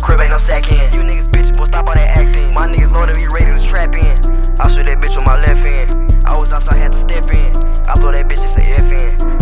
crib, ain't no sack in. You niggas bitches, boy, stop all that acting. My niggas loaded, we ready to trap in. I shoot that bitch with my left hand. I was outside, had to step in. I blow that bitch, it's a F in.